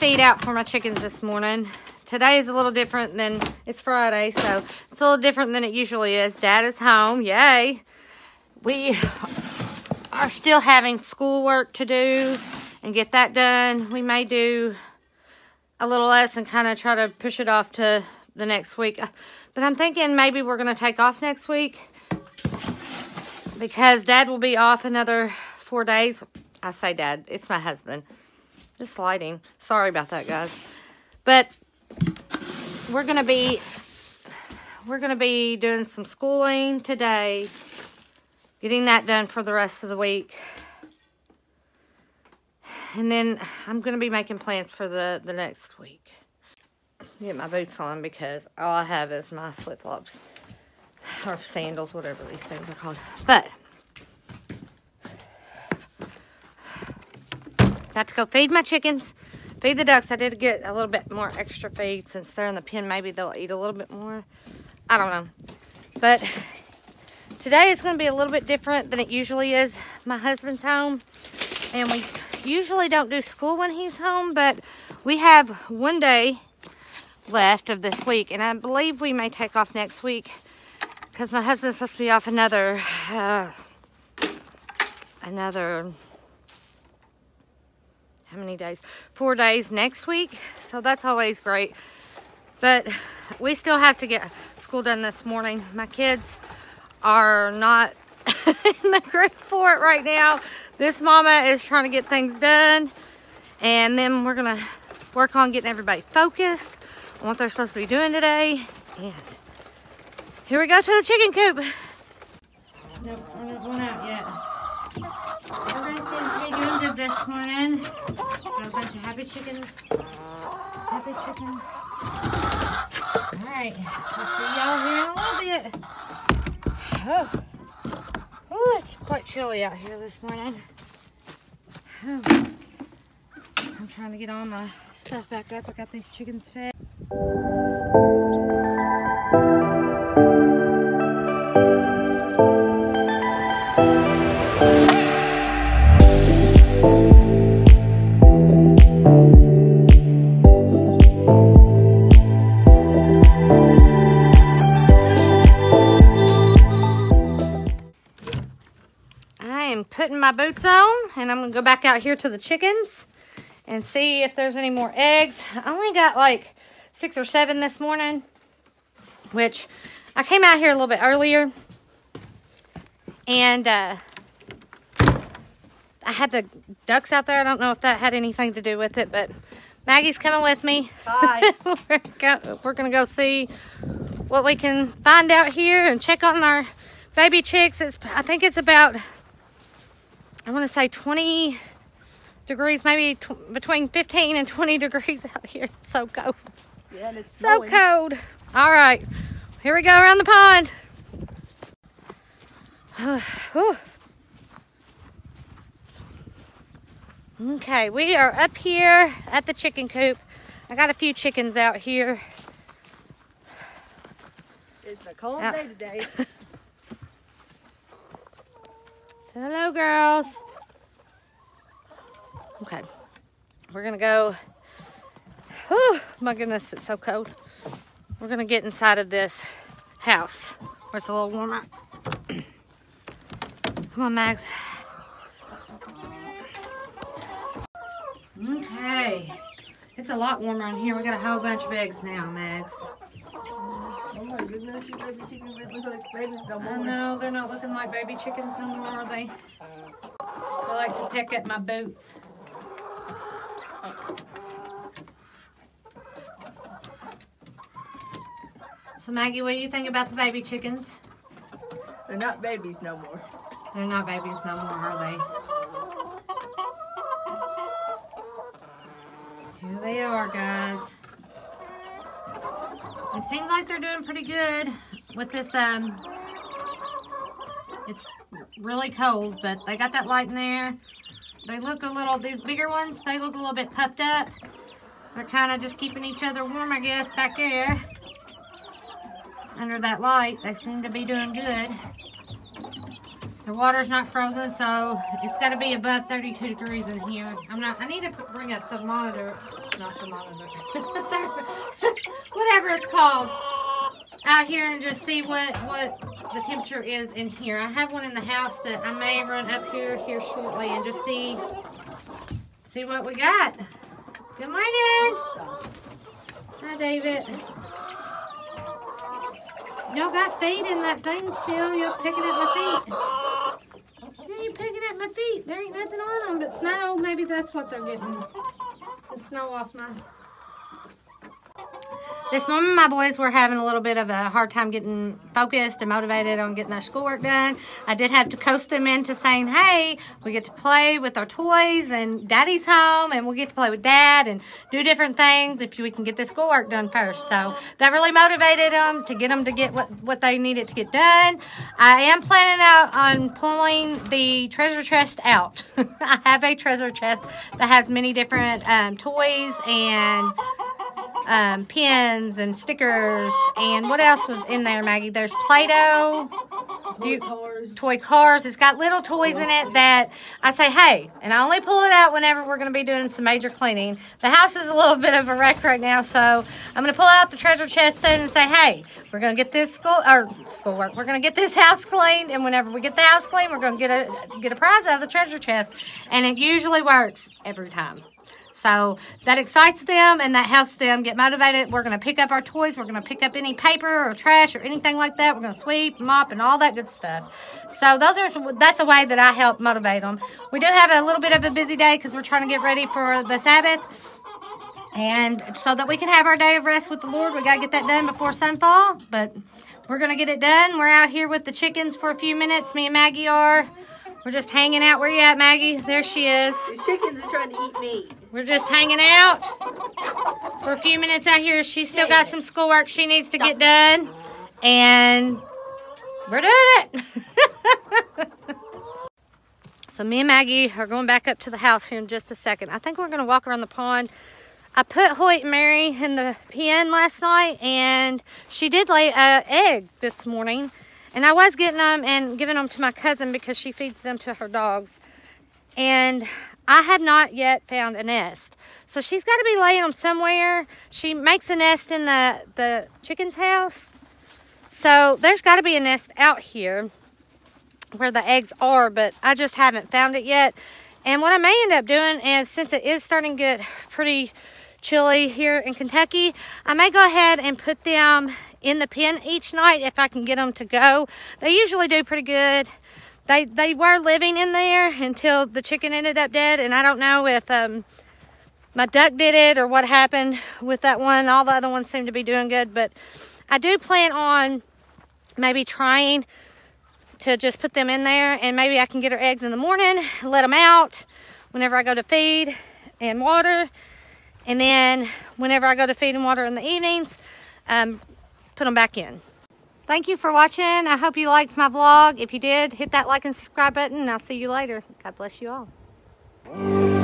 feed out for my chickens this morning. Today is a little different than, it's Friday, so it's a little different than it usually is. Dad is home, yay. We are still having schoolwork to do and get that done. We may do a little less and kind of try to push it off to the next week. Uh, but I'm thinking maybe we're going to take off next week because Dad will be off another four days. I say Dad, it's my husband. This lighting. Sorry about that, guys. But we're going to be we're going to be doing some schooling today. Getting that done for the rest of the week. And then I'm going to be making plans for the, the next week. Get my boots on because all I have is my flip-flops. Or sandals, whatever these things are called. But Got to go feed my chickens, feed the ducks. I did get a little bit more extra feed since they're in the pen. Maybe they'll eat a little bit more. I don't know. But today is going to be a little bit different than it usually is. My husband's home. And we usually don't do school when he's home. But we have one day left of this week. And I believe we may take off next week. Because my husband's supposed to be off another... Uh, another how many days? Four days next week. So that's always great. But we still have to get school done this morning. My kids are not in the grip for it right now. This mama is trying to get things done. And then we're going to work on getting everybody focused on what they're supposed to be doing today. And here we go to the chicken coop. Nope, we're not going out yet. Good this morning. Got a bunch of happy chickens. Happy chickens. Alright, we'll see y'all here in a little bit. Oh. oh, it's quite chilly out here this morning. Oh. I'm trying to get all my stuff back up. I got these chickens fed. My boots on and I'm to go back out here to the chickens and see if there's any more eggs. I only got like six or seven this morning, which I came out here a little bit earlier and uh, I had the ducks out there. I don't know if that had anything to do with it, but Maggie's coming with me. Hi. we're going to go see what we can find out here and check on our baby chicks. It's, I think it's about I want to say 20 degrees, maybe between 15 and 20 degrees out here. It's so cold. Yeah, it's so snowing. cold. All right, here we go around the pond. okay, we are up here at the chicken coop. I got a few chickens out here. It's a cold out. day today. Hello, girls. Okay. We're to go. Oh, my goodness, it's so cold. We're to get inside of this house where it's a little warmer. Come on, Max. Okay. It's a lot warmer in here. We got a whole bunch of eggs now, Max. My goodness, your baby chickens look like babies no more. I know, they're not looking like baby chickens no more, are they? I like to pick at my boots. So Maggie, what do you think about the baby chickens? They're not babies no more. They're not babies no more, are they? Here they are, guys. It seems like they're doing pretty good with this, um, it's really cold, but they got that light in there. They look a little, these bigger ones, they look a little bit puffed up. They're kind of just keeping each other warm, I guess, back there. Under that light, they seem to be doing good. The water's not frozen, so it's got to be above 32 degrees in here. I'm not, I need to bring a thermometer not thermometer. It's called. Out here and just see what, what the temperature is in here. I have one in the house that I may run up here here shortly and just see see what we got. Good morning. Hi, David. Y'all got feet in that thing still. You're picking at my feet. Yeah, you're picking at my feet. There ain't nothing on them but snow. Maybe that's what they're getting. The snow off my... This morning, my boys were having a little bit of a hard time getting focused and motivated on getting their schoolwork done. I did have to coast them into saying, hey, we get to play with our toys and daddy's home and we'll get to play with dad and do different things if we can get the schoolwork done first. So that really motivated them to get them to get what, what they needed to get done. I am planning out on pulling the treasure chest out. I have a treasure chest that has many different um, toys and um, pins and stickers. And what else was in there, Maggie? There's Play-Doh. Toy cars. Toy cars. It's got little toys in it that I say, hey, and I only pull it out whenever we're going to be doing some major cleaning. The house is a little bit of a wreck right now, so I'm going to pull out the treasure chest soon and say, hey, we're going to get this school or schoolwork. We're going to get this house cleaned, and whenever we get the house cleaned, we're going to get a get a prize out of the treasure chest, and it usually works every time. So that excites them and that helps them get motivated. We're going to pick up our toys. We're going to pick up any paper or trash or anything like that. We're going to sweep, mop, and all that good stuff. So those are that's a way that I help motivate them. We do have a little bit of a busy day because we're trying to get ready for the Sabbath. And so that we can have our day of rest with the Lord, we got to get that done before sunfall. But we're going to get it done. We're out here with the chickens for a few minutes. Me and Maggie are. We're just hanging out. Where you at, Maggie? There she is. The chickens are trying to eat me. We're just hanging out for a few minutes out here. She's still got some schoolwork she needs to get done. And we're doing it. so me and Maggie are going back up to the house here in just a second. I think we're going to walk around the pond. I put Hoyt and Mary in the pen last night, and she did lay an egg this morning. And I was getting them and giving them to my cousin because she feeds them to her dogs. And I have not yet found a nest. So she's got to be laying them somewhere. She makes a nest in the, the chicken's house. So there's got to be a nest out here where the eggs are, but I just haven't found it yet. And what I may end up doing is since it is starting to get pretty chilly here in Kentucky, I may go ahead and put them in the pen each night if I can get them to go. They usually do pretty good. They, they were living in there until the chicken ended up dead, and I don't know if um, my duck did it or what happened with that one. All the other ones seem to be doing good, but I do plan on maybe trying to just put them in there, and maybe I can get her eggs in the morning, let them out whenever I go to feed and water, and then whenever I go to feed and water in the evenings, um, put them back in. Thank you for watching. I hope you liked my vlog. If you did, hit that like and subscribe button, and I'll see you later. God bless you all.